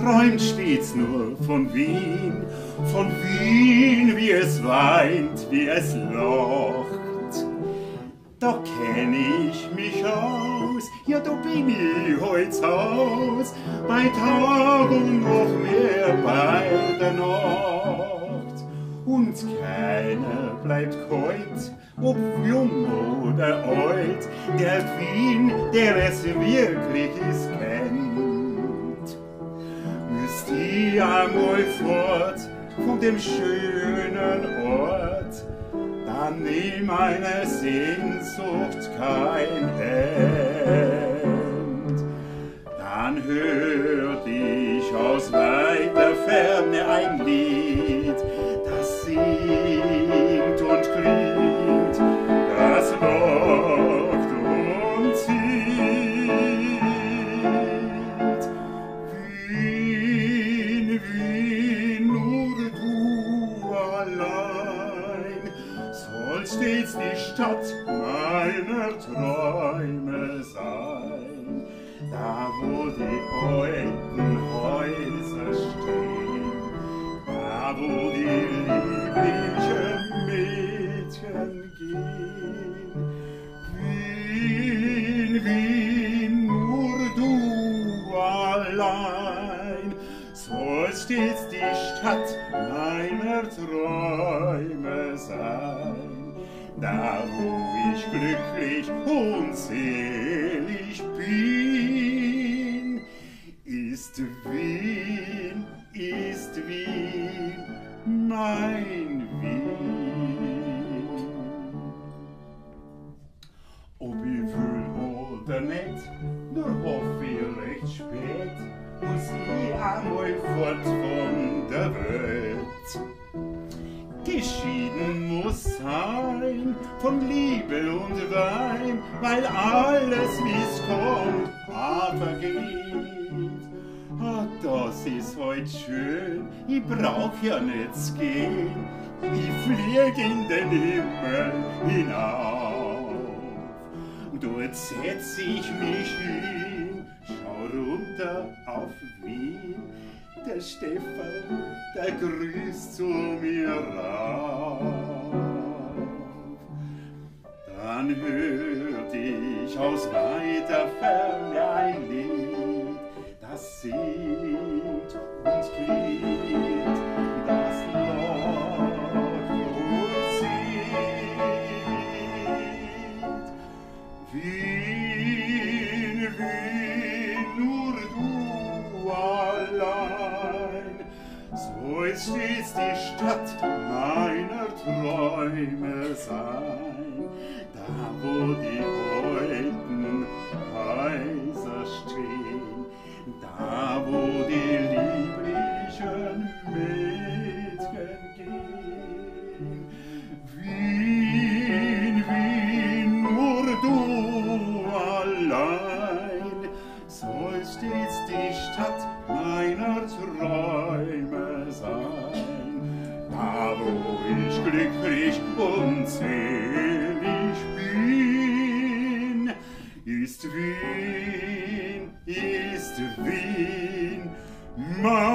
träumt stets nur von Wien, von Wien, wie es weint, wie es locht. Doch kenn ich mich aus, ja, da bin ich heut's Haus, bei Tag und noch mehr bei der Nacht. Und keiner bleibt kalt, ob jung oder alt, der Wien, der es wirklich ist, kennt. Ihr einmal fort von dem schönen Ort, dann nimm meine Sehnsucht kein End. Stets die Stadt meiner Träume sein, da wo die alten Häuser stehen, da wo die lieblichen Mädchen gehen. Wien, Wien, nur du allein, soll stets die Stadt meiner Träume sein, da wo ich glücklich und selig bin, ist Wien, ist Wien, mein Wien. Ob ich will oder nicht, nur hoff ich recht spät, muss ich einmal fort von der Welt. Geschieden muss sein von Liebe und Wein, weil alles, wie's kommt, aber geht. Ah, das ist heut schön, ich brauch ja nichts gehen, ich flieg in den Himmel hinauf. Dort setz ich mich hin, schau runter auf Wien, der Stefan, der grüßt zu mir rauf. Dann hört ich aus weiter Ferne ein Lied, das singt und klingt, das lockt und zieht. Wien, Wien, nur du soll stets die Stadt meiner Träume sein, da wo die alten Häuser stehen, da wo die lieblichen Mädchen gehen. glücklich und selig bin. Ist Wien, ist Wien, mein